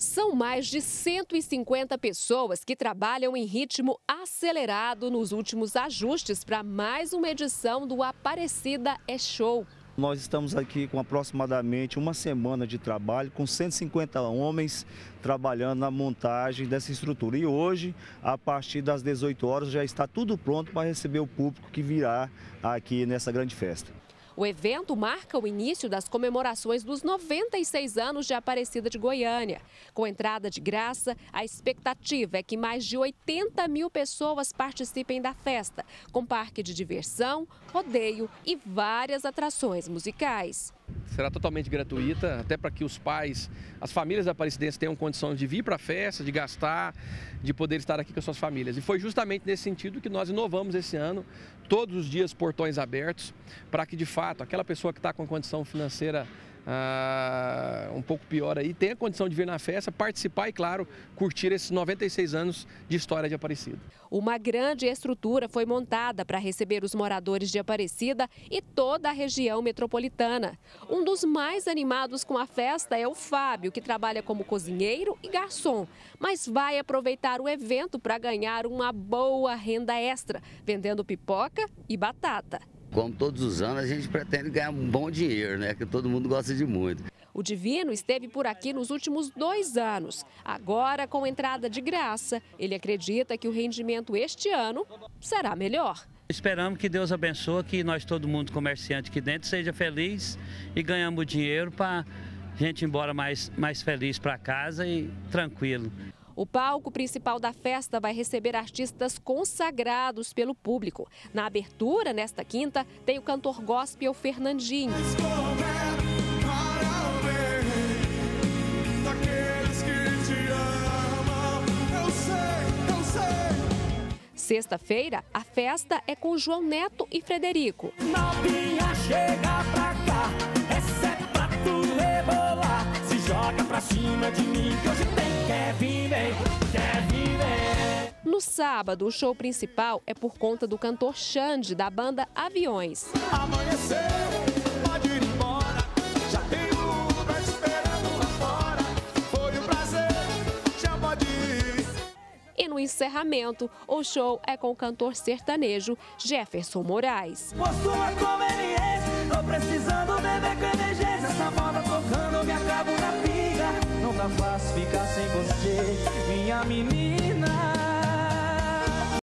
São mais de 150 pessoas que trabalham em ritmo acelerado nos últimos ajustes para mais uma edição do Aparecida é Show. Nós estamos aqui com aproximadamente uma semana de trabalho, com 150 homens trabalhando na montagem dessa estrutura. E hoje, a partir das 18 horas, já está tudo pronto para receber o público que virá aqui nessa grande festa. O evento marca o início das comemorações dos 96 anos de Aparecida de Goiânia. Com entrada de graça, a expectativa é que mais de 80 mil pessoas participem da festa, com parque de diversão, rodeio e várias atrações musicais será totalmente gratuita, até para que os pais, as famílias aparecidenses tenham condição de vir para a festa, de gastar, de poder estar aqui com as suas famílias. E foi justamente nesse sentido que nós inovamos esse ano, todos os dias portões abertos, para que de fato aquela pessoa que está com condição financeira ah, um pouco pior aí, tem a condição de vir na festa, participar e, claro, curtir esses 96 anos de história de Aparecida. Uma grande estrutura foi montada para receber os moradores de Aparecida e toda a região metropolitana. Um dos mais animados com a festa é o Fábio, que trabalha como cozinheiro e garçom, mas vai aproveitar o evento para ganhar uma boa renda extra, vendendo pipoca e batata. Como todos os anos, a gente pretende ganhar um bom dinheiro, né? Que todo mundo gosta de muito. O Divino esteve por aqui nos últimos dois anos. Agora, com entrada de graça, ele acredita que o rendimento este ano será melhor. Esperamos que Deus abençoe, que nós, todo mundo comerciante aqui dentro, seja feliz e ganhamos dinheiro para a gente ir embora mais, mais feliz para casa e tranquilo. O palco principal da festa vai receber artistas consagrados pelo público. Na abertura, nesta quinta, tem o cantor gospel Fernandinho. Sexta-feira, a festa é com João Neto e Frederico. Novinha, chega pra cá, essa é pra tu rebolar. Se joga pra cima de mim que hoje no sábado, o show principal é por conta do cantor Xande, da banda Aviões. E no encerramento, o show é com o cantor sertanejo Jefferson Moraes. Tá menina.